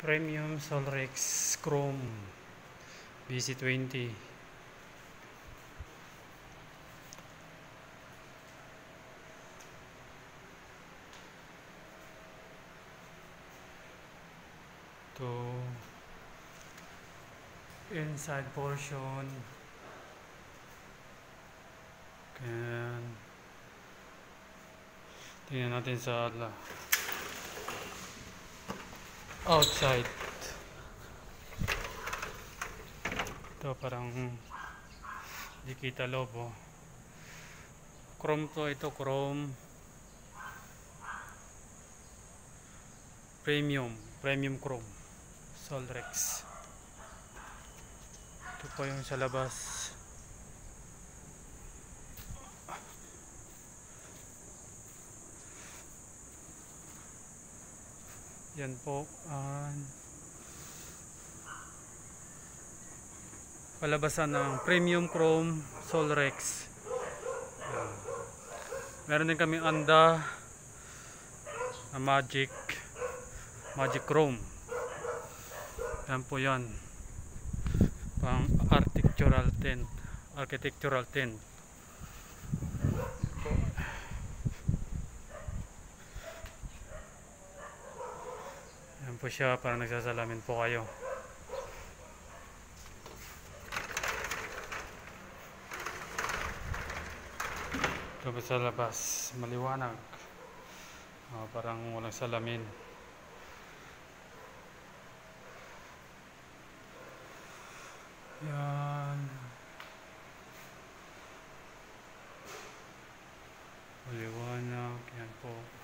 Premium Solrex Chrome BC20 to inside portion Ayan. Tingnan natin sa. Outside. Ito parang di kita lobo. Chrome to ito, chrome. Premium, premium chrome. Solrex. Ito po yung sa labas. Yan po. Uh, palabasan ng Premium Chrome Solrex. Yan. Meron din kami anda na Magic Magic Chrome. Yan po yan. Pang architectural tent. Architectural tent. po siya para nagsasalamin po kayo. Ito sa labas, maliwanag. Oh, parang walang salamin. Yan. Maliwanag, yan po.